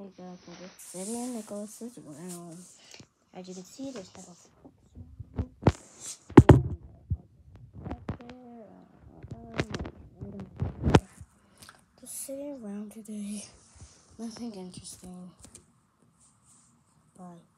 We're back in the city and Nicholas's room. As you can see, there's several. Just sitting around today. Nothing interesting. Bye.